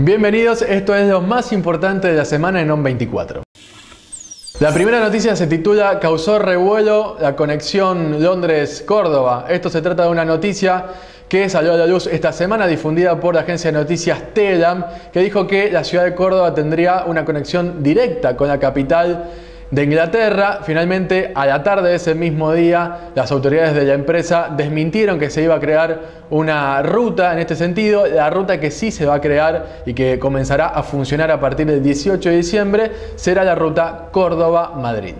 Bienvenidos, esto es lo más importante de la semana en ON 24. La primera noticia se titula Causó revuelo la conexión Londres-Córdoba. Esto se trata de una noticia que salió a la luz esta semana, difundida por la agencia de noticias Telam, que dijo que la ciudad de Córdoba tendría una conexión directa con la capital de Inglaterra. Finalmente, a la tarde de ese mismo día, las autoridades de la empresa desmintieron que se iba a crear una ruta en este sentido. La ruta que sí se va a crear y que comenzará a funcionar a partir del 18 de diciembre será la ruta Córdoba-Madrid.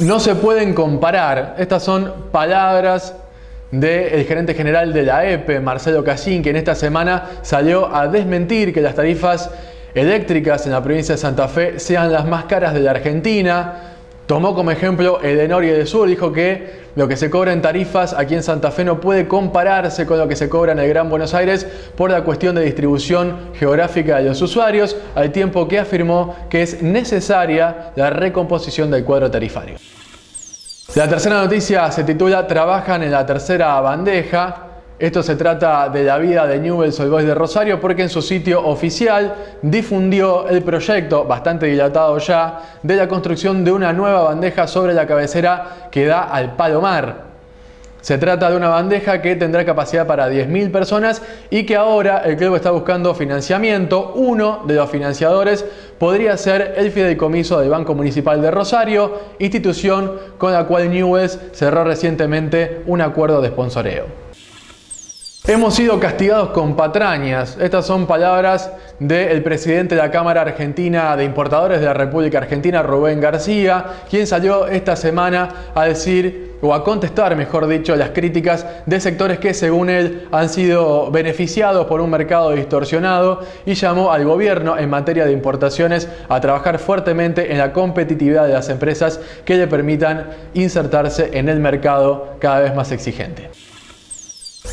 No se pueden comparar, estas son palabras del gerente general de la EPE, Marcelo Casín, que en esta semana salió a desmentir que las tarifas eléctricas en la provincia de Santa Fe sean las más caras de la Argentina. Tomó como ejemplo Edenor y Edesur, dijo que lo que se cobra en tarifas aquí en Santa Fe no puede compararse con lo que se cobra en el Gran Buenos Aires por la cuestión de distribución geográfica de los usuarios, al tiempo que afirmó que es necesaria la recomposición del cuadro tarifario. La tercera noticia se titula Trabajan en la tercera bandeja. Esto se trata de la vida de Newell's Old Boys de Rosario porque en su sitio oficial difundió el proyecto, bastante dilatado ya, de la construcción de una nueva bandeja sobre la cabecera que da al Palomar. Se trata de una bandeja que tendrá capacidad para 10.000 personas y que ahora el club está buscando financiamiento. Uno de los financiadores podría ser el fideicomiso del Banco Municipal de Rosario, institución con la cual Newell's cerró recientemente un acuerdo de sponsoreo. Hemos sido castigados con patrañas. Estas son palabras del presidente de la Cámara Argentina de Importadores de la República Argentina, Rubén García, quien salió esta semana a decir, o a contestar, mejor dicho, las críticas de sectores que, según él, han sido beneficiados por un mercado distorsionado y llamó al gobierno en materia de importaciones a trabajar fuertemente en la competitividad de las empresas que le permitan insertarse en el mercado cada vez más exigente.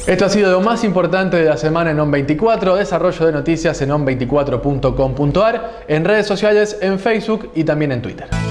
Esto ha sido lo más importante de la semana en ON24, desarrollo de noticias en on24.com.ar, en redes sociales, en Facebook y también en Twitter.